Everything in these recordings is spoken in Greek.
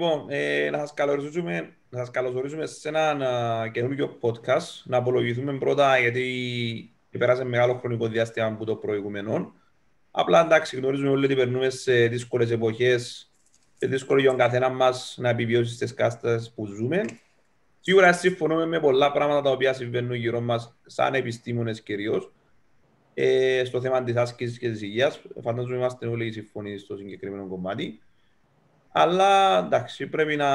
Λοιπόν, ε, να σας καλωσορίσουμε, να σας καλωσορίσουμε σε ένα uh, καινούργιο podcast. Να απολογηθούμε πρώτα γιατί πέρασε μεγάλο χρονικό διάστημα από το προηγούμενο. Απλά εντάξει, γνωρίζουμε όλοι ότι περνούμε σε δύσκολες εποχές και δύσκολο για τον καθένα μας να επιβιώσει στις κάστες που ζούμε. Σίγουρα συμφωνούμε με πολλά πράγματα τα οποία συμβαίνουν γύρω μας σαν επιστήμονες κυρίως ε, στο θέμα της άσκησης και της υγείας. Φαντάζομαι είμαστε όλοι συμφωνοί στο συγκεκριμένο κομμάτι. Αλλά εντάξει, πρέπει να,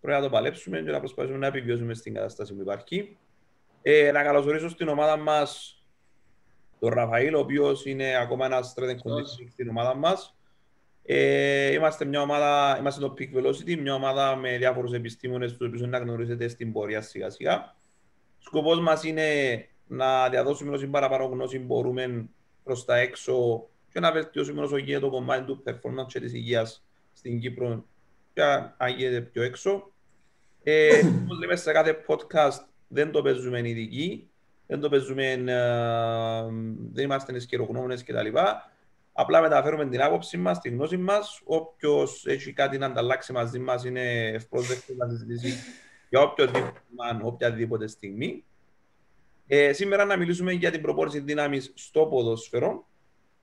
πρέπει να το παλέψουμε και να προσπαθήσουμε να επιβιώσουμε στην κατάσταση που υπάρχει. Ε, να καλωσορίσω στην ομάδα μας τον Ραφαήλ, ο οποίος είναι ακόμα ένας strength conditioning στην ομάδα μας. Ε, είμαστε μια ομάδα, είμαστε το Peak Velocity, μια ομάδα με διάφορους επιστήμονες τους οποίους να γνωρίζετε στην πορεία σιγά σιγά. Σκοπός μας είναι να διαδώσουμε όσο παραπάνω γνώση μπορούμε προς τα έξω και να βελτιώσουμε όσο γίνεται το κομμάτι του performance και της υγείας στην Κύπρο και αν γίνεται πιο έξω. Ε, όπως λέμε σε κάθε podcast δεν το παίζουμε ειδικοί, δεν το παίζουμε, ε, δεν είμαστε εσκαιρογνώμονες κτλ. Απλά μεταφέρουμε την άποψη μας, την γνώση μας. Όποιος έχει κάτι να ανταλλάξει μαζί μας είναι ευπρόσδεκτος να συζητήσει για οποιοδήποτε, οποιαδήποτε στιγμή. Ε, σήμερα να μιλήσουμε για την προπόρηση δύναμης στο ποδόσφαιρο.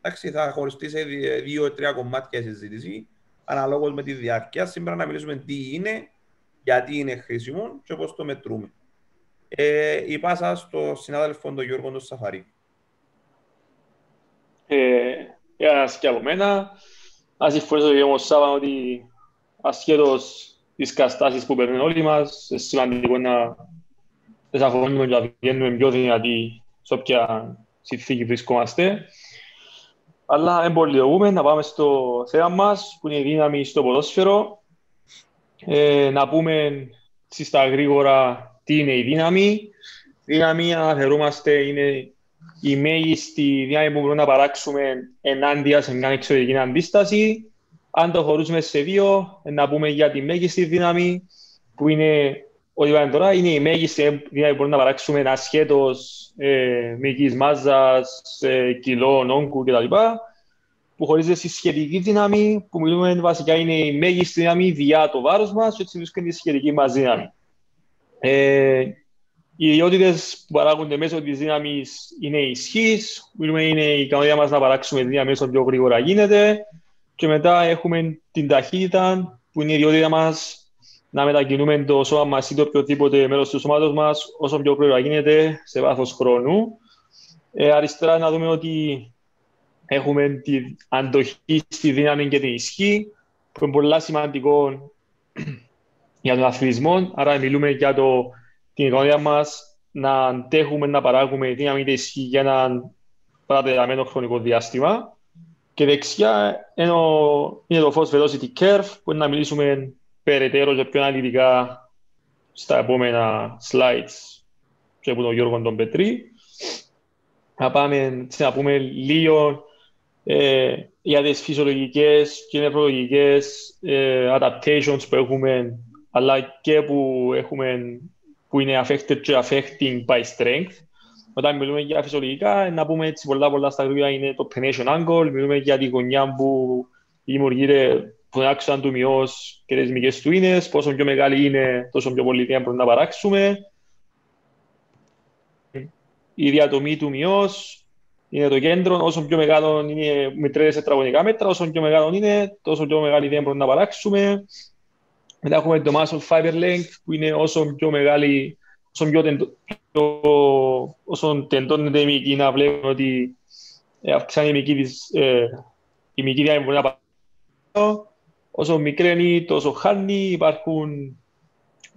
Εντάξει, θα χωριστεί σε δύο-τρία κομμάτια η συζήτηση αναλόγως με τη διάρκεια. Σήμερα να μιλήσουμε τι είναι, γιατί είναι χρήσιμο και πώς το μετρούμε. Ε, η πάσα στο συνάδελφο τον Γιώργο τον Σαφαρή. Ε, και από μένα. Να συμφωνήσω και όμως Σάβα ότι ασχέτως τις καταστάσεις που παίρνουν όλοι μας, είναι σημαντικό να δεσαφωνούμε και να βγαίνουμε πιο δυνατοί σε όποια συνθήκη βρισκόμαστε. Αλλά εμπολιογούμε να πάμε στο θέμα μας, που είναι η δύναμη στο ποδόσφαιρο. Ε, να πούμε στα γρήγορα τι είναι η δύναμη. Δύναμη, αναφερούμαστε, είναι η μέγιστη δύναμη που μπορούμε να παράξουμε ενάντια σε μια εξωτερική αντίσταση. Αν το χωρίσουμε σε δύο, να πούμε για τη μέγιστη δύναμη, που είναι Ό,τι είπαμε τώρα είναι η μέγιστη δύναμη που μπορούμε να παράξουμε ασχέτως ε, μυκής μάζας, ε, κιλών, όγκου κτλ. που χωρίζεται στη σχετική δύναμη, που μιλούμε βασικά είναι η μέγιστη δύναμη διά το βάρος μας και έτσι βρίσκεται η σχετική μας δύναμη. Ε, οι ιδιότητες που παράγονται μέσω της δύναμης είναι η ισχύ, μιλούμε είναι η ικανότητα μας να παράξουμε δύναμη όσο πιο γρήγορα γίνεται. Και μετά έχουμε την ταχύτητα, που είναι η ιδιότητα μας να μετακινούμε το σώμα μας ή το οποιοδήποτε μέρος του σώματος μας όσο πιο γρήγορα γίνεται σε βάθος χρόνου. Ε, αριστερά να δούμε ότι έχουμε την αντοχή στη δύναμη και την ισχύ, που είναι πολύ σημαντικό για τον αθλητισμό. Άρα μιλούμε για το, την ικανότητα μας να αντέχουμε, να παράγουμε δύναμη και ισχύ για ένα παρατεταμένο χρονικό διάστημα. Και δεξιά είναι το Force Velocity Curve, που είναι να μιλήσουμε περαιτέρω και πιο αναλυτικά στα επόμενα slides και από τον Γιώργος τον Πετρή. Θα πάμε να πούμε λίγο ε, για τις φυσιολογικές και νευρολογικές ε, adaptations που έχουμε αλλά και που, έχουμε, που είναι affected και affecting by strength. Όταν μιλούμε για φυσιολογικά, να πούμε έτσι πολλά πολλά στα γρήγορα είναι το penetration angle, μιλούμε για τη γωνιά που δημιουργείται τον άξονα του μειός και τις μικρές του είναι, πόσο πιο μεγάλη είναι, τόσο πιο πολύ μπορούμε να παράξουμε. Η διατομή του μειός είναι το κέντρο, όσο πιο μεγάλο είναι μετρές σε τετραγωνικά μέτρα, όσο πιο μεγάλο είναι, τόσο πιο μεγάλη ιδέα μπορούμε να παράξουμε. Μετά έχουμε το muscle fiber length, που είναι όσο πιο μεγάλη, όσο πιο, τεντώ, πιο όσο τεντώνεται η μυκή, να βλέπουμε ότι αυξάνει η μυκή της, ε, η μυκή διάμετρο μπορεί να παράξουμε όσο μικραίνει τόσο χάνει, υπάρχουν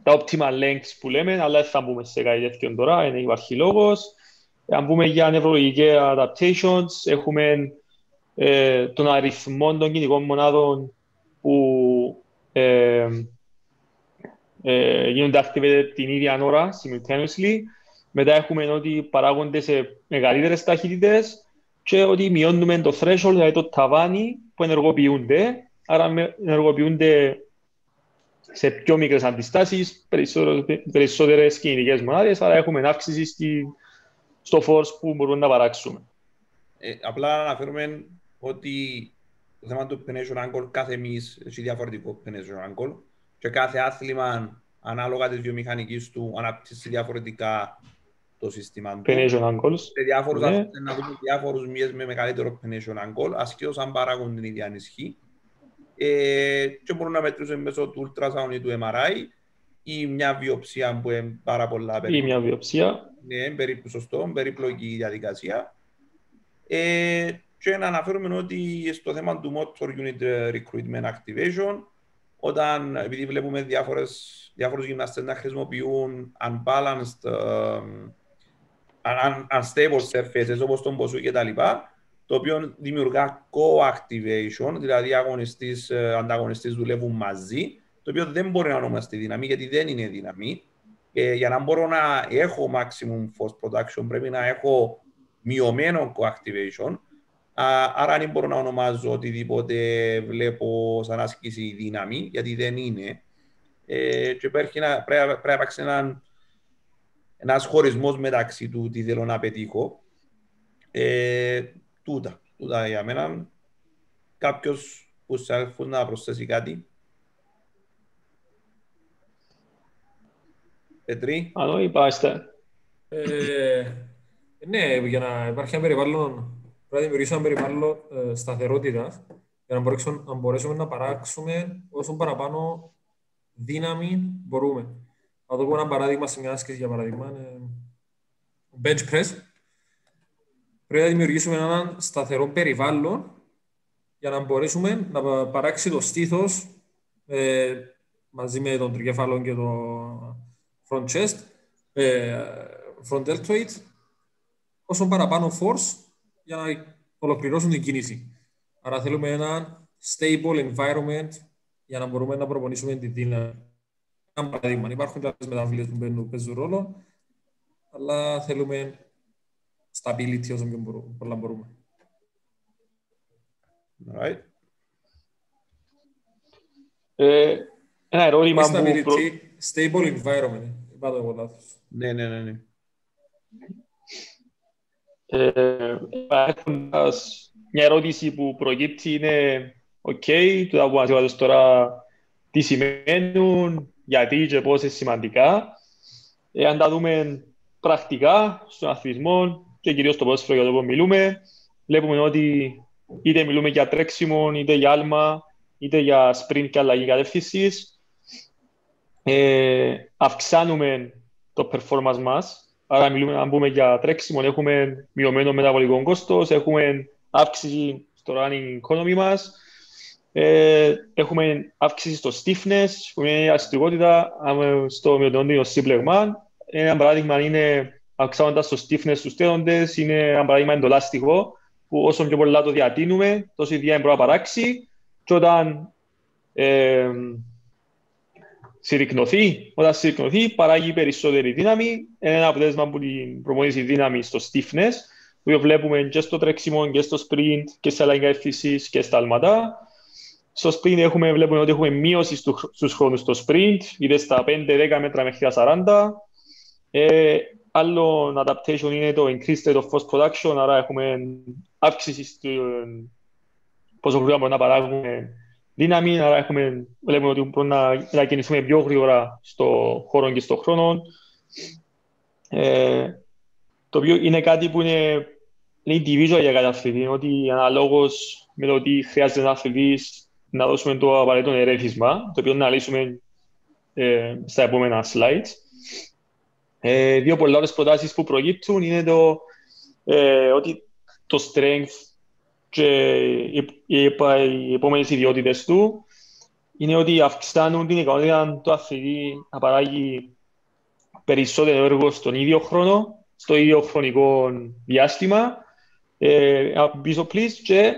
τα optimal lengths που λέμε, αλλά δεν θα μπούμε σε κάτι τέτοιο τώρα, δεν υπάρχει λόγος. Αν πούμε για νευρολογικές adaptations, έχουμε ε, τον αριθμό των κινητικών μονάδων που ε, ε, γίνονται activated την ίδια ώρα, simultaneously. Μετά έχουμε ότι παράγονται σε μεγαλύτερες ταχύτητες και ότι μειώνουμε το threshold, δηλαδή το ταβάνι που ενεργοποιούνται άρα ενεργοποιούνται σε πιο μικρές αντιστάσεις, περισσότερες κινητικές μονάδες, άρα έχουμε αύξηση στη, στο force που μπορούμε να παράξουμε. Ε, απλά να αναφέρουμε ότι το θέμα του penetration angle κάθε εμείς έχει διαφορετικό penetration angle. και κάθε άθλημα ανάλογα της βιομηχανικής του αναπτύσσει διαφορετικά το σύστημα του. Penation angles. Σε διάφορους Ναι. αθλητές να δούμε διάφορους μύες με μεγαλύτερο penation angle, ασχέτως αν παράγουν την ίδια ισχύ. Ε, και μπορούν να μετρήσουν μέσω του ultrasound ή του MRI ή μια βιοψία που είναι πάρα πολλά Ή περίπου. μια βιοψία. Ναι, περίπου σωστό, περίπλοκη διαδικασία. Ε, και να αναφέρουμε ότι στο θέμα του Motor Unit Recruitment Activation, όταν, επειδή βλέπουμε διάφορες, διάφορους γυμναστές να χρησιμοποιούν unbalanced, ε, un- unstable surfaces όπως τον ποσού και τα λοιπά, το οποίο δημιουργά co-activation, δηλαδή αγωνιστής, ε, ανταγωνιστής δουλεύουν μαζί, το οποίο δεν μπορεί να ονομαστεί δύναμη, γιατί δεν είναι δύναμη. Ε, για να μπορώ να έχω maximum force production πρέπει να έχω μειωμένο co-activation. Α, άρα δεν μπορώ να ονομάζω οτιδήποτε βλέπω σαν άσκηση δύναμη, γιατί δεν είναι. Ε, και υπάρχει ένα, πρέπει, πρέπει να υπάρξει έναν, ένας χωρισμός μεταξύ του τι θέλω να πετύχω. Ε, τούτα, τούτα για μένα. Κάποιος που σας να προσθέσει κάτι. Πετρή. Αν όχι, πάστε. Ε, ναι, για να υπάρχει ένα περιβάλλον, πρέπει να δημιουργήσουμε ένα περιβάλλον ε, σταθερότητα για να μπορέσουμε, να μπορέσουμε να παράξουμε όσο παραπάνω δύναμη μπορούμε. Θα δω ένα παράδειγμα σε μια άσκηση, για παράδειγμα, ε, bench press. Πρέπει να δημιουργήσουμε ένα σταθερό περιβάλλον για να μπορέσουμε να πα- παράξει το στήθος ε, μαζί με τον τρικέφαλο και το front chest, ε, front deltoid, όσο παραπάνω force για να ολοκληρώσουν την κίνηση. Άρα θέλουμε ένα stable environment για να μπορούμε να προπονήσουμε τη δύναμη. Ένα παράδειγμα, υπάρχουν και άλλες μεταβλητές που παίζουν, παίζουν ρόλο, αλλά θέλουμε stability όσο πιο μπορούμε, πολλά μπορούμε. Right. Ε, ένα ερώτημα που... Stability, προ- stable environment. Είπα το εγώ λάθος. Ναι, ναι, ναι, ναι. Ε, έχοντας μια ερώτηση που προκύπτει είναι «ΟΚ, τούτα που μας είπατε τώρα τι σημαίνουν, γιατί και πώς είναι σημαντικά». Ε, αν τα δούμε πρακτικά στον αθλητισμό και κυρίως στο ποδόσφαιρο για το οποίο μιλούμε, βλέπουμε ότι είτε μιλούμε για τρέξιμο, είτε για άλμα, είτε για sprint και αλλαγή κατεύθυνσης, ε, αυξάνουμε το performance μας. Άρα, μιλούμε, αν πούμε για τρέξιμο, έχουμε μειωμένο μεταβολικό κόστος, έχουμε αύξηση στο running economy μας, ε, έχουμε αύξηση στο stiffness, που είναι η αστικότητα, στο μειωτικό σύμπλεγμα. Ένα παράδειγμα είναι αυξάνοντας το stiffness στους τέοντες, είναι ένα παράδειγμα είναι το λάστιχο, που όσο πιο πολλά το διατείνουμε, τόσο η διάρκεια μπορεί να παράξει και όταν ε, συρρυκνωθεί, όταν συρρυκνωθεί παράγει περισσότερη δύναμη. Είναι ένα αποτέλεσμα από την προπονήση δύναμη στο stiffness, που βλέπουμε και στο τρέξιμο και στο sprint και σε αλλαγή κατεύθυνσης και στα άλματα. Στο sprint έχουμε, βλέπουμε ότι έχουμε μείωση στου- στους χρόνους στο sprint, είτε στα 5-10 μέτρα μέχρι τα 40. Ε, άλλο adaptation είναι το increased rate of force production, άρα έχουμε αύξηση στο πόσο γρήγορα μπορούμε να παράγουμε δύναμη, άρα έχουμε, βλέπουμε ότι μπορούμε να, να κινηθούμε πιο γρήγορα στο χώρο και στο χρόνο. Ε, το οποίο είναι κάτι που είναι, είναι individual για κάθε αθλητή, ότι αναλόγως με το τι χρειάζεται ένα αθλητής να δώσουμε το απαραίτητο ερέθισμα, το οποίο να λύσουμε ε, στα επόμενα slides. Ε, δύο πολλά άλλες προτάσεις που προκύπτουν είναι το ε, ότι το strength και οι, οι, οι επόμενες ιδιότητες του είναι ότι αυξάνουν την ικανότητα του αθλητή να παράγει περισσότερο έργο στον ίδιο χρόνο, στο ίδιο χρονικό διάστημα, ε, πίσω please, και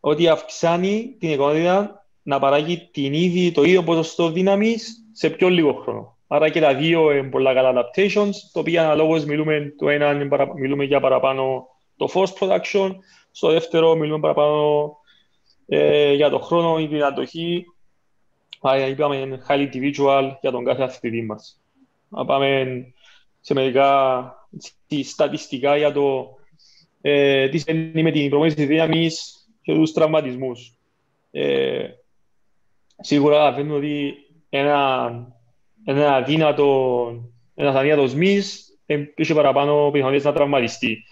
ότι αυξάνει την ικανότητα να παράγει την ίδια, το ίδιο ποσοστό δύναμης σε πιο λίγο χρόνο. Άρα και τα δύο είναι πολλά καλά adaptations, το οποίο αναλόγως μιλούμε, το ένα είναι παρα- μιλούμε για παραπάνω το force production, στο δεύτερο μιλούμε παραπάνω ε, για το χρόνο ή την αντοχή. Άρα είπαμε είναι highly individual για τον κάθε αθλητή μας. Να πάμε σε μερικά έτσι, στατιστικά για το ε, τι συμβαίνει με την προμήθεια της δύναμης και τους τραυματισμούς. Ε, σίγουρα φαίνεται ότι ένα, ένα αδύνατο, ένας αδύνατος μυς, είχε παραπάνω πιθανότητες να τραυματιστεί.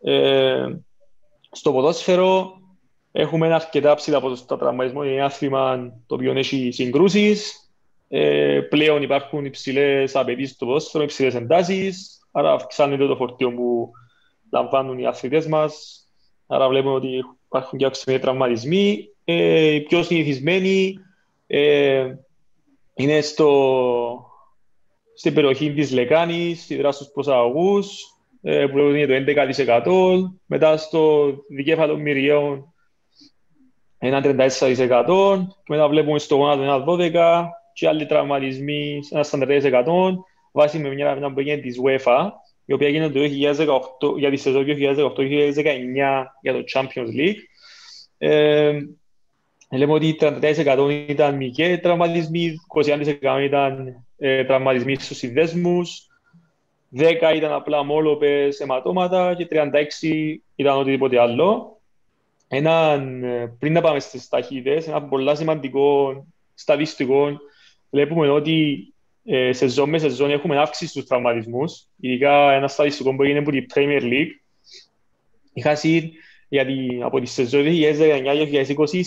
Ε, στο ποδόσφαιρο έχουμε ένα αρκετά ψηλά ποσοστά τραυματισμό, είναι ένα άθλημα το οποίο έχει συγκρούσεις, ε, πλέον υπάρχουν υψηλές απαιτήσεις στο ποδόσφαιρο, υψηλές εντάσεις. Άρα αυξάνεται το φορτίο που λαμβάνουν οι αθλητές μας. Άρα βλέπουμε ότι υπάρχουν και αυξημένοι τραυματισμοί. Ε, οι πιο συνηθισμένοι ε, είναι στο, στην περιοχή της Λεκάνης, στη δράση του προσαγωγούς, ε, που είναι το 11%. Μετά στο δικέφαλο μυριαίων ένα 34%. Και μετά βλέπουμε στο γόνατο ένα 12% και άλλοι τραυματισμοί ένα 40% βάσει με μια έρευνα που έγινε της UEFA, η οποία γίνεται το 2018, για τη σεζόν 2018-2019 για το Champions League. Ε, λέμε ότι 30% ήταν μικροί τραυματισμοί, 21% ήταν ε, τραυματισμοί στους συνδέσμους, 10 ήταν απλά μόλοπες αιματώματα και 36 ήταν οτιδήποτε άλλο. Ένα, ε, πριν να πάμε στις ταχύτητες, ένα πολύ σημαντικό στατιστικό βλέπουμε ότι ε, σεζόν με σεζόν έχουμε αύξηση στους τραυματισμούς. Ειδικά ένα στατιστικό που έγινε από την Premier League. Είχα σύρει γιατί από τη σεζόν 2019-2020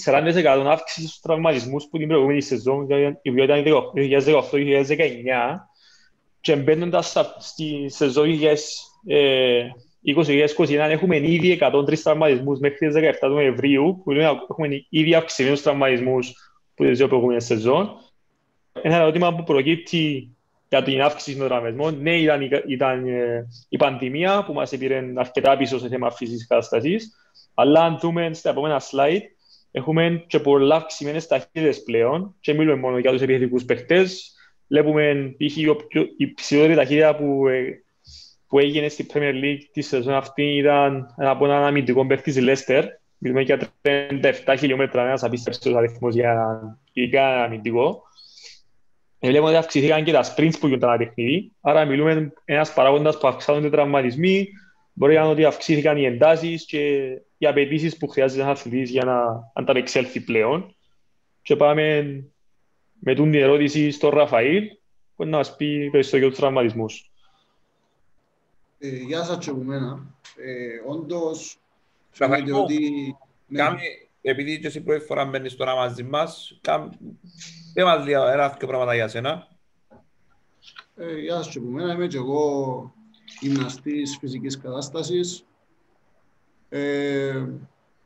40% αύξηση στους τραυματισμούς που την προηγούμενη σεζόν, η οποία ήταν 2018-2019. Και μπαίνοντας στη σεζόν 2020-2021 έχουμε ήδη 103 τραυματισμούς μέχρι τις 17 του Νοεμβρίου, που έχουμε ήδη αυξημένους τραυματισμούς που τις δύο προηγούμενες σεζόν ένα ερώτημα που προκύπτει για την αύξηση των τραυματισμών. Ναι, ήταν, ήταν ε, η πανδημία που μας πήρε αρκετά πίσω σε θέμα φυσικής κατάστασης, αλλά αν δούμε στα επόμενα slide, έχουμε και πολλά αυξημένες ταχύτητες πλέον και μιλούμε μόνο για τους επιθετικούς παιχτές. Βλέπουμε π.χ. η ψηλότερη ταχύτητα που, ε, που έγινε στην Premier League τη σεζόν αυτή ήταν από έναν αμυντικό παίχτη της Leicester. Μιλούμε για 37 χιλιόμετρα, ένας απίστευτος αριθμός για έναν ειδικά αμυντικό. Βλέπουμε ότι αυξηθήκαν και τα sprints που γίνονται ένα παιχνίδι. Άρα μιλούμε ένας παράγοντας που αυξάνονται τραυματισμοί, μπορεί να είναι ότι αυξήθηκαν οι εντάσεις και οι απαιτήσεις που χρειάζεται ένας αθλητής για να ανταπεξέλθει πλέον. Και πάμε με την ερώτηση στον Ραφαήλ, που να μας πει περισσότερο για τους τραυματισμούς. Ε, γεια σας και από μένα. Ε, όντως, φαίνεται ότι... Κάμε, επειδή και εσύ πρώτη φορά μπαίνεις τώρα μαζί μας, δεν μας λέει ένα δύο πράγματα για σένα. Ε, γεια σας και από μένα, είμαι και εγώ γυμναστής φυσικής κατάστασης. Ε,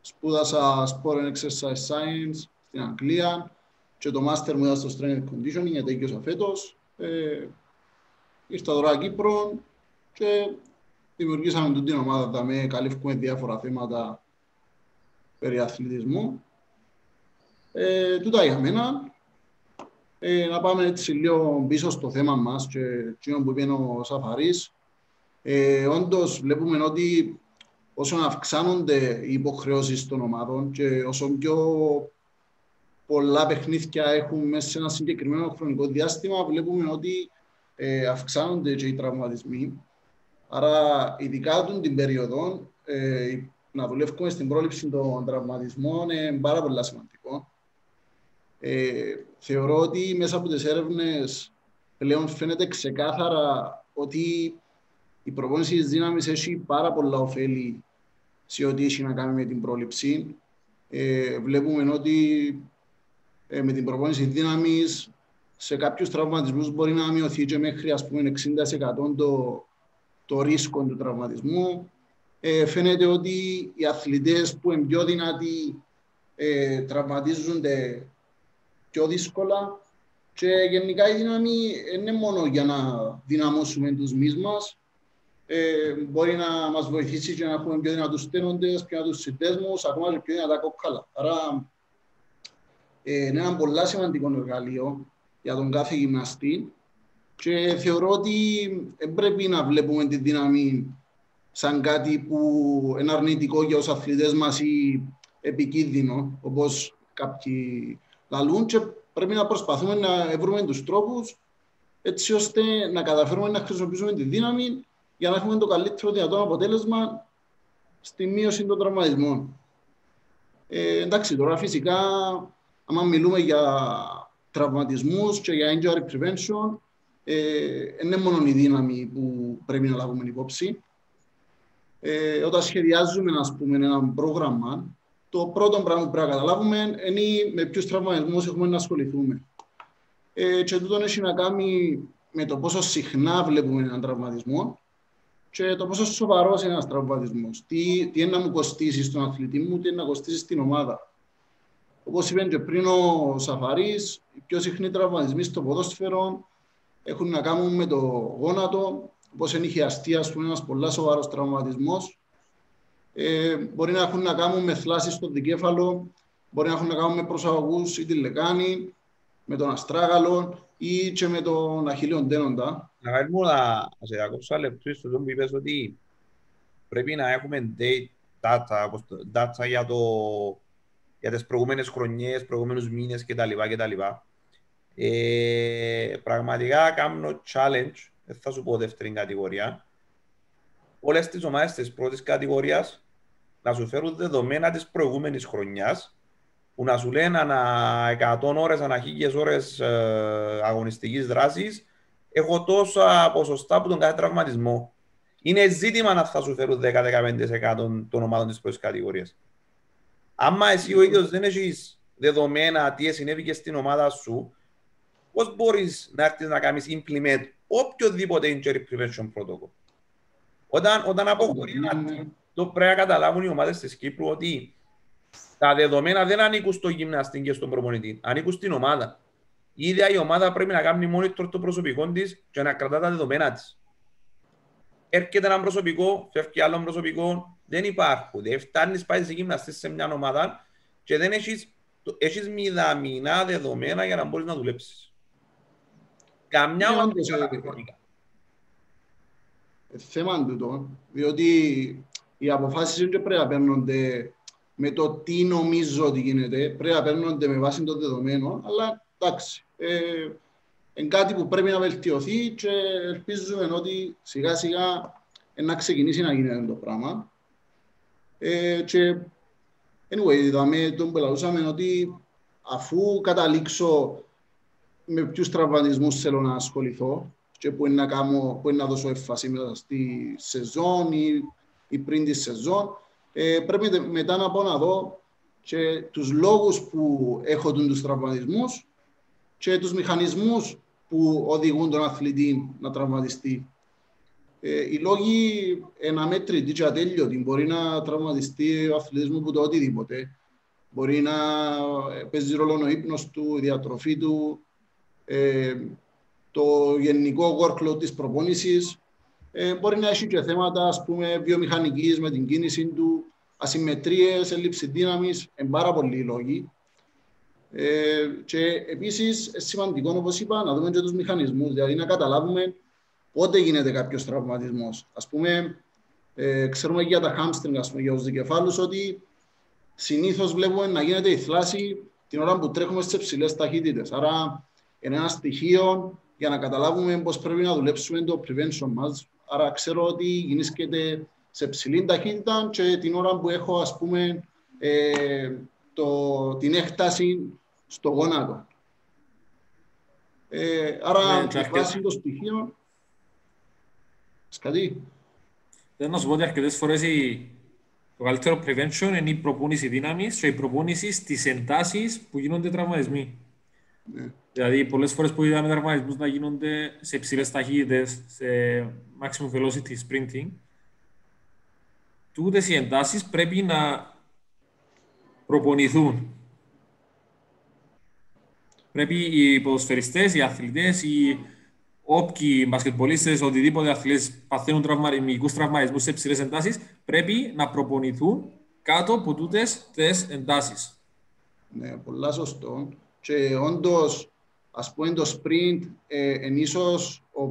σπούδασα Sport and Exercise Science στην Αγγλία και το Master μου ήταν στο Strength Conditioning γιατί τέλειωσα φέτος. Ε, ήρθα τώρα Κύπρο και δημιουργήσαμε την ομάδα με καλύφουμε διάφορα θέματα περί αθλητισμού. Ε, τούτα για μένα. Ε, να πάμε έτσι λίγο πίσω στο θέμα μας και εκείνο που είπε ο Σαφαρής. Ε, όντως βλέπουμε ότι όσο αυξάνονται οι υποχρεώσεις των ομάδων και όσο πιο πολλά παιχνίδια έχουν μέσα σε ένα συγκεκριμένο χρονικό διάστημα, βλέπουμε ότι ε, αυξάνονται και οι τραυματισμοί. Άρα, ειδικά την περίοδο, ε, να δουλεύουμε στην πρόληψη των τραυματισμών είναι πάρα πολύ σημαντικό. Ε, θεωρώ ότι μέσα από τις έρευνες πλέον φαίνεται ξεκάθαρα ότι η προπόνηση της δύναμης έχει πάρα πολλά ωφέλη σε ό,τι έχει να κάνει με την πρόληψη. Ε, βλέπουμε ότι ε, με την προπόνηση δύναμης σε κάποιους τραυματισμούς μπορεί να μειωθεί και μέχρι ας πούμε 60% το, το ρίσκο του τραυματισμού ε, φαίνεται ότι οι αθλητές που είναι πιο δυνατοί ε, τραυματίζονται πιο δύσκολα και γενικά η δύναμη είναι μόνο για να δυναμώσουμε τους μυς μας. Ε, μπορεί να μας βοηθήσει και να έχουμε πιο δυνατούς στένοντες, πιο δυνατούς συνδέσμους, ακόμα και πιο δυνατά κόκκαλα. Άρα ε, είναι ένα πολύ σημαντικό εργαλείο για τον κάθε γυμναστή και θεωρώ ότι δεν πρέπει να βλέπουμε τη δύναμη σαν κάτι που είναι αρνητικό για τους αθλητές μας ή επικίνδυνο, όπως κάποιοι λαλούν και πρέπει να προσπαθούμε να βρούμε τους τρόπους έτσι ώστε να καταφέρουμε να χρησιμοποιήσουμε τη δύναμη για να έχουμε το καλύτερο δυνατό αποτέλεσμα στη μείωση των τραυματισμών. Ε, εντάξει, τώρα φυσικά, άμα μιλούμε για τραυματισμούς και για injury prevention ε, είναι μόνο η δύναμη που πρέπει να λάβουμε υπόψη. Ε, όταν σχεδιάζουμε ας πούμε, ένα πρόγραμμα, το πρώτο πράγμα που πρέπει να καταλάβουμε είναι με ποιους τραυματισμούς έχουμε να ασχοληθούμε. Ε, και τούτο έχει να κάνει με το πόσο συχνά βλέπουμε έναν τραυματισμό και το πόσο σοβαρός είναι ένας τραυματισμός. Τι, τι είναι να μου κοστίσει στον αθλητή μου, τι είναι να κοστίσει στην ομάδα. Όπως είπε και πριν ο Σαφαρής, οι πιο συχνοί τραυματισμοί στο ποδόσφαιρο έχουν να κάνουν με το γόνατο, όπω είναι η χιαστία, που είναι ένας πολύ σοβαρός τραυματισμός. Ε, μπορεί να έχουν να κάνουν με θλάσεις στο δικέφαλο, μπορεί να έχουν να κάνουν με προσαγωγούς ή τη λεκάνη, με τον αστράγαλο ή και με τον αχίλιο τένοντα. Να κάνουμε μου να σε διακόψω ένα λεπτό στο που είπες ότι πρέπει να έχουμε data, data για, το, για τις προηγούμενες χρονιές, προηγούμενους μήνες κτλ. κτλ. Ε, πραγματικά κάνω challenge, δεν θα σου πω δεύτερη κατηγορία, όλες τις ομάδες της πρώτης κατηγορίας να σου φέρουν δεδομένα της προηγούμενης χρονιάς που να σου λένε ανά 100 ώρες, ανά 1000 ώρες ε, αγωνιστικής δράσης έχω τόσα ποσοστά που τον κάθε τραυματισμό. Είναι ζήτημα να θα σου φέρουν 10-15% των ομάδων της πρώτης κατηγορίας. Άμα εσύ ο ίδιος δεν έχεις δεδομένα τι συνέβη και στην ομάδα σου, πώς μπορείς να έρθεις να κάνεις implement οποιοδήποτε injury prevention protocol. Όταν, όταν αποχωρεί το πρέπει να καταλάβουν οι ομάδες της Κύπρου ότι τα δεδομένα δεν ανήκουν στο γυμναστή και στον προπονητή, ανήκουν στην ομάδα. Η ίδια η ομάδα πρέπει να κάνει monitor το προσωπικό της και να κρατά τα δεδομένα της. Έρχεται ένα προσωπικό, φεύγει άλλο προσωπικό, δεν υπάρχουν. Δεν φτάνει πάει σε γυμναστή σε μια ομάδα και δεν έχεις έχεις μηδαμινά δεδομένα για να μπορείς να δουλέψεις. Καμιά ομάδα δεν Θέμα τούτο, διότι οι αποφάσεις δεν πρέπει να παίρνονται με το τι νομίζω ότι γίνεται. Πρέπει να παίρνονται με βάση το δεδομένο, αλλά εντάξει. Ε, είναι κάτι που πρέπει να βελτιωθεί και ελπίζουμε ότι σιγά σιγά να ξεκινήσει να γίνεται το πράγμα. Ε, και anyway, είδαμε τον που ότι αφού καταλήξω με ποιους τραυματισμούς θέλω να ασχοληθώ και που είναι να, κάνω, που είναι να δώσω έφαση μέσα στη σεζόν ή, ή πριν τη σεζόν, ε, πρέπει μετά να πω να δω και τους λόγους που έχω τους τραυματισμούς και τους μηχανισμούς που οδηγούν τον αθλητή να τραυματιστεί. Ε, οι λόγοι ένα μέτρη και ατέλειωτοι. Μπορεί να τραυματιστεί ο αθλητής μου που το οτιδήποτε. Μπορεί να ε, παίζει ρόλο ο ύπνος του, η διατροφή του, ε, το γενικό workload της προπόνησης. Ε, μπορεί να έχει και θέματα ας πούμε, βιομηχανικής με την κίνηση του, ασυμμετρίες, έλλειψη δύναμης, είναι πάρα πολλοί λόγοι. Ε, και επίσης, σημαντικό, όπως είπα, να δούμε και τους μηχανισμούς, δηλαδή να καταλάβουμε πότε γίνεται κάποιος τραυματισμός. Ας πούμε, ε, ξέρουμε για τα hamstring, ας πούμε, για τους δικεφάλους, ότι συνήθως βλέπουμε να γίνεται η θλάση την ώρα που τρέχουμε στις ψηλές ταχύτητες. Άρα, είναι ένα στοιχείο για να καταλάβουμε πώς πρέπει να δουλέψουμε το prevention μας. Άρα, ξέρω ότι γίνεται σε ψηλή ταχύτητα και την ώρα που έχω, ας πούμε, ε, το, την έκταση στο γόνατο. Ε, άρα, ναι, με βάση το στοιχείο, σκατή. Θέλω να σου πω ότι αρκετές φορές η, το καλύτερο prevention είναι η προπόνηση δύναμης και η προπόνηση στις εντάσεις που γίνονται τραυματισμοί. Ναι. Δηλαδή, πολλές φορές που είδαμε τραυματισμούς να γίνονται σε υψηλές ταχύτητες, σε maximum velocity sprinting, τούτες οι εντάσεις πρέπει να προπονηθούν. Πρέπει οι ποδοσφαιριστές, οι αθλητές, οι όποιοι μπασκετμπολίστες, οτιδήποτε αθλητές παθαίνουν τραυματικούς τραυματισμούς σε ψηλές εντάσεις, πρέπει να προπονηθούν κάτω από τούτες τις εντάσεις. Ναι, πολλά σωστό. Και όντως, ας πούμε, το sprint ε, είναι ίσως ο,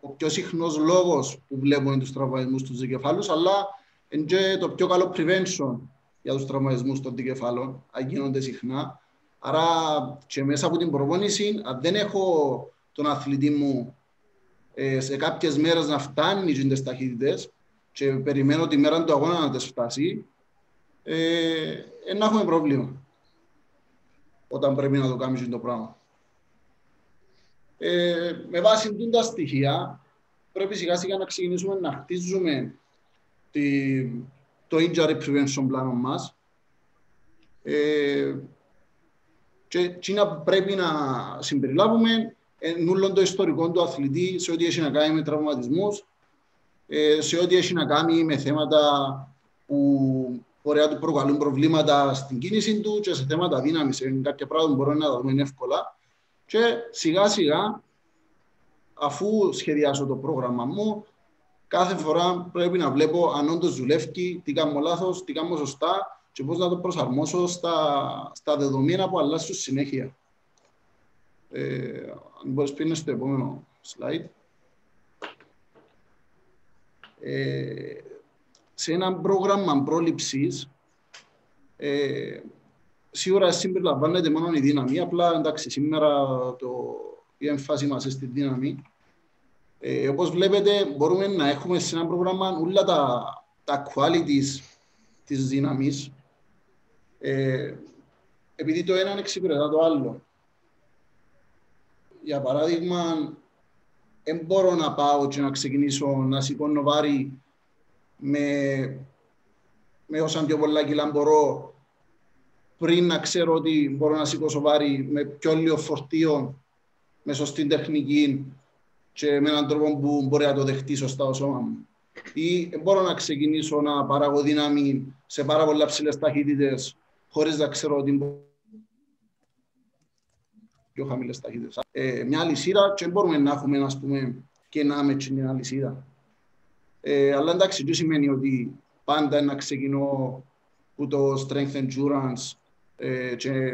ο πιο συχνός λόγος που βλέπουμε τους τραυματισμούς του δικεφάλους, αλλά είναι και το πιο καλό prevention για τους τραυματισμούς των δικεφάλων, αν γίνονται συχνά. Άρα και μέσα από την προπόνηση, αν δεν έχω τον αθλητή μου ε, σε κάποιες μέρες να φτάνει τις ταχύτητες και περιμένω τη μέρα του αγώνα να τις φτάσει, ε, ε, να έχουμε πρόβλημα όταν πρέπει να το κάνουμε το πράγμα. Ε, με βάση τούν τα στοιχεία, πρέπει σιγά σιγά να ξεκινήσουμε να χτίζουμε τη, το injury prevention πλάνο μας. Ε, και τι να πρέπει να συμπεριλάβουμε νουλον το ιστορικό του αθλητή σε ό,τι έχει να κάνει με τραυματισμούς, ε, σε ό,τι έχει να κάνει με θέματα που μπορεί να του προκαλούν προβλήματα στην κίνηση του και σε θέματα δύναμης. Είναι κάποια πράγματα που μπορούμε να τα δούμε εύκολα. Και σιγά σιγά, αφού σχεδιάσω το πρόγραμμα μου, κάθε φορά πρέπει να βλέπω αν όντως δουλεύει, τι κάνω λάθος, τι κάνω σωστά και πώς να το προσαρμόσω στα, στα δεδομένα που αλλάζουν συνέχεια. Ε, αν μπορείς πίνεις στο επόμενο slide. Ε, σε ένα πρόγραμμα πρόληψης ε, σίγουρα συμπεριλαμβάνεται μόνο η δύναμη. Απλά εντάξει, σήμερα το, η έμφαση μας στη δύναμη. Ε, όπως βλέπετε, μπορούμε να έχουμε σε ένα πρόγραμμα όλα τα, τα qualities της δύναμης. Ε, επειδή το ένα εξυπηρετά το άλλο. Για παράδειγμα, δεν μπορώ να πάω και να ξεκινήσω να σηκώνω βάρη με, με όσα πιο πολλά κιλά μπορώ πριν να ξέρω ότι μπορώ να σηκώσω βάρη με πιο λίγο φορτίο, με σωστή τεχνική και με έναν τρόπο που μπορεί να το δεχτεί σωστά ο σώμα μου. Ή μπορώ να ξεκινήσω να παράγω δύναμη σε πάρα πολλά ψηλές ταχύτητες χωρίς να ξέρω ότι πιο χαμηλές ταχύτητες. Ε, μια αλυσίδα και μπορούμε να έχουμε ας πούμε, και να με την αλυσίδα. Ε, αλλά εντάξει, δεν σημαίνει ότι πάντα να ξεκινώ που το strength endurance ε, και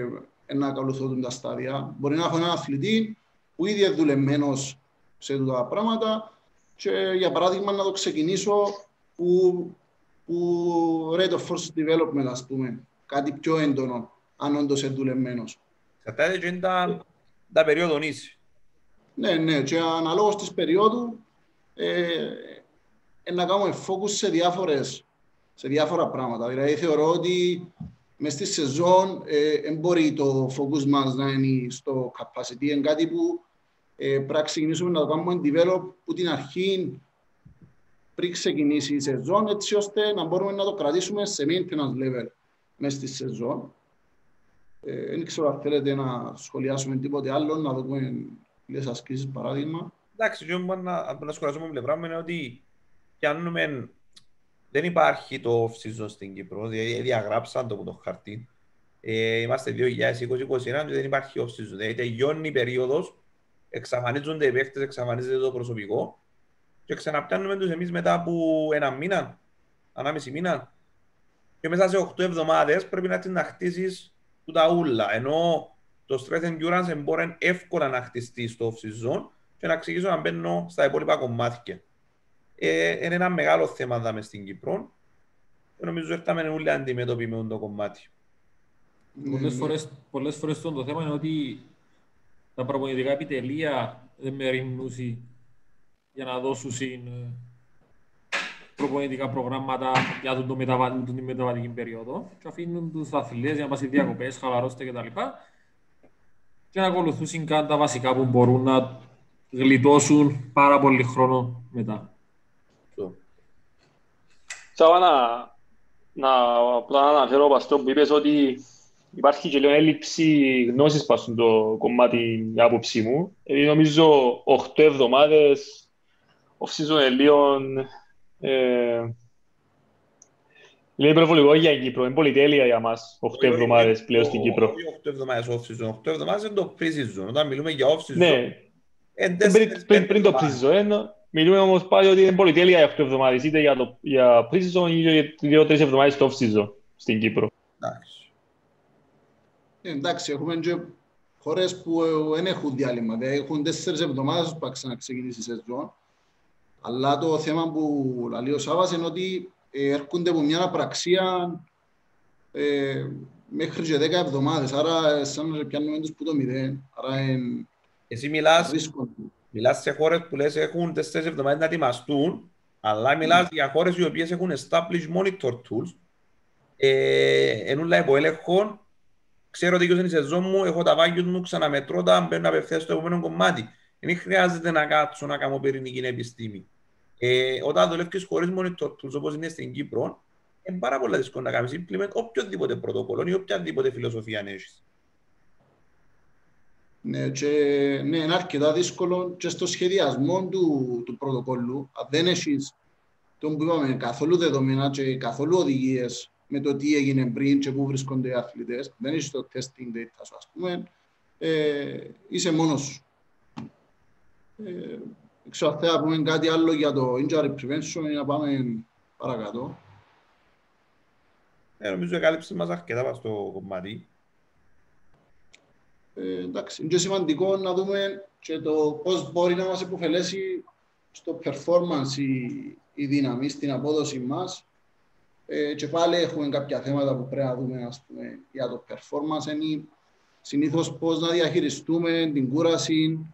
να ακολουθώ τα στάδια. Μπορεί να έχω έναν αθλητή που ήδη είναι δουλεμένος σε αυτά τα πράγματα και για παράδειγμα να το ξεκινήσω που, που rate of force development, ας πούμε, κάτι πιο έντονο, αν όντως είναι δουλεμένος. Κατάτε και τα, τα περίοδο νήσι. Ναι, ναι, και αναλόγως της περίοδου ε, ε, να κάνουμε focus σε, διάφορες, σε διάφορα πράγματα. Δηλαδή θεωρώ ότι μες στη σεζόν δεν ε, μπορεί το focus μας να είναι στο capacity. Είναι κάτι που ε, πρέπει να ξεκινήσουμε να το κάνουμε develop που την αρχή πριν ξεκινήσει η σεζόν, έτσι ώστε να μπορούμε να το κρατήσουμε σε maintenance level μέσα στη σεζόν. Ε, δεν ξέρω αν θέλετε να σχολιάσουμε τίποτε άλλο, να δούμε λίγες ασκήσεις παράδειγμα. Εντάξει, το που να, να σχολιάσουμε με πλευρά μου είναι ότι πιάνουμε, δεν υπάρχει το off-season στην Κύπρο, δηλαδή διαγράψαν το από το χαρτί. Ε, είμαστε 2020-2021 και δεν υπάρχει off-season. Δηλαδή τελειώνει η περίοδος, εξαφανίζονται οι παίχτες, εξαφανίζεται το προσωπικό και ξαναπιάνουμε τους εμείς μετά από ένα μήνα, ανάμιση μήνα. Και μέσα σε 8 εβδομάδες πρέπει να, να χτίσεις τα ούλα. Ενώ το stress endurance μπορεί εύκολα να χτιστεί στο off-season και να ξεκινήσω να μπαίνω στα υπόλοιπα κομμάτια. Ε, είναι ένα μεγάλο θέμα δάμε στην Κύπρο. Και νομίζω ότι ήρθαμε όλοι αντιμέτωποι με το κομμάτι. Πολλές φορές, πολλές φορές το θέμα είναι ότι τα προπονητικά επιτελεία δεν με ρινούσι για να δώσουν ε, προπονητικά προγράμματα για τον, μεταβα... την μεταβατική περίοδο και αφήνουν τους αθλητές για να πάνε διακοπές, χαλαρώστε κτλ. Και να ακολουθούν καν τα βασικά που μπορούν να γλιτώσουν πάρα πολύ χρόνο μετά. Θα να, να, απλά να αναφέρω αυτό που είπες ότι υπάρχει και λίγο έλλειψη γνώσης πάνω στο κομμάτι η άποψή μου. Δηλαδή νομίζω 8 εβδομάδες off-season λίγο ε, Λέει υπερβολικό για την Κύπρο, είναι πολυτέλεια για μας 8 εβδομάδες πλέον στην Κύπρο. Όχι 8 εβδομάδες off-season, 8 εβδομάδες είναι το pre-season. Όταν μιλούμε για off-season, ναι. πριν, το pre-season, μιλούμε όμως πάλι ότι είναι πολυτέλεια για 8 εβδομάδες, είτε για, το, για pre-season ή για 2-3 εβδομάδες το off-season στην Κύπρο. Εντάξει. Ε, εντάξει, έχουμε και χώρες που δεν έχουν διάλειμμα, δηλαδή έχουν 4 εβδομάδες που ξεκινήσει η σεζόν αλλά το θέμα που λέει ο Σάββας είναι ότι ε, έρχονται από μια απραξία ε, μέχρι και 10 εβδομάδες. Άρα, σαν να πιάνουμε τους που το μηδέν. Άρα, είναι Εσύ μιλάς, μιλάς σε χώρες που λες έχουν 4 εβδομάδες να ετοιμαστούν, αλλά μιλάς mm. για χώρες οι οποίες έχουν established monitor tools, ε, ενούλα υπό ξέρω ότι είναι η σεζόν μου, έχω τα βάγιο μου, ξαναμετρώ τα, μπαίνω απευθείας στο επόμενο κομμάτι. Δεν χρειάζεται να κάτσω να κάνω πυρηνική επιστήμη. Ε, όταν δουλεύεις χωρίς monitor tools όπως είναι στην Κύπρο, είναι πάρα πολύ δύσκολο να κάνεις implement οποιοδήποτε πρωτόκολλο ή οποιαδήποτε φιλοσοφία να έχεις. Ναι, και, ναι, είναι αρκετά δύσκολο και στο σχεδιασμό του, του πρωτοκόλλου. Αν δεν έχεις τον που είπαμε, καθόλου δεδομένα και καθόλου οδηγίες με το τι έγινε πριν και πού βρίσκονται οι αθλητές, δεν έχεις το testing data σου, ας πούμε, ε, είσαι μόνος σου. Ε, ξέρω, θέλω να πούμε κάτι άλλο για το injury prevention ή να πάμε παρακάτω. Ε, νομίζω κάλυψε μας αρκετά στο κομμάτι. Ε, εντάξει, είναι σημαντικό να δούμε και το πώς μπορεί να μας υποφελέσει στο performance η, η δύναμη, στην απόδοση μας. Ε, και πάλι έχουμε κάποια θέματα που πρέπει να δούμε ας πούμε, για το performance. Είναι συνήθως πώς να διαχειριστούμε την κούραση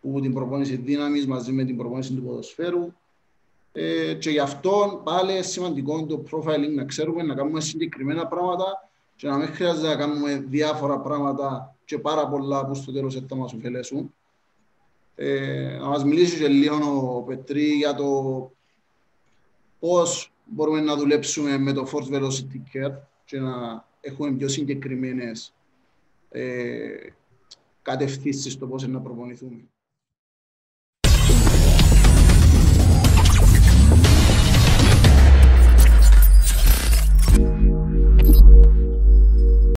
που την προπόνηση δύναμης μαζί με την προπόνηση του ποδοσφαίρου. Ε, και γι' αυτό πάλι σημαντικό το profiling να ξέρουμε να κάνουμε συγκεκριμένα πράγματα και να μην χρειάζεται να κάνουμε διάφορα πράγματα και πάρα πολλά που στο τέλος θα μας ωφελέσουν. Ε, να μας μιλήσει και λίγο ο Πετρή για το πώς μπορούμε να δουλέψουμε με το Force Velocity Care και να έχουμε πιο συγκεκριμένες ε, κατευθύνσεις στο πώς να προπονηθούμε.